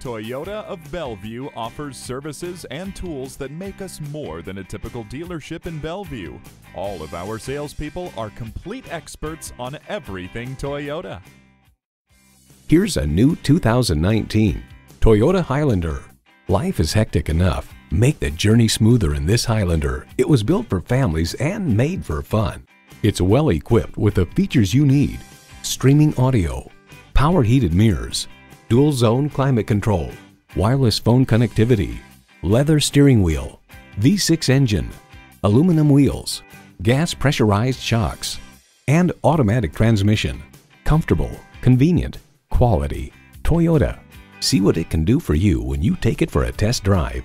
Toyota of Bellevue offers services and tools that make us more than a typical dealership in Bellevue. All of our salespeople are complete experts on everything Toyota. Here's a new 2019 Toyota Highlander. Life is hectic enough. Make the journey smoother in this Highlander. It was built for families and made for fun. It's well equipped with the features you need. Streaming audio, power heated mirrors, dual zone climate control, wireless phone connectivity, leather steering wheel, V6 engine, aluminum wheels, gas pressurized shocks, and automatic transmission. Comfortable, convenient, quality. Toyota. See what it can do for you when you take it for a test drive.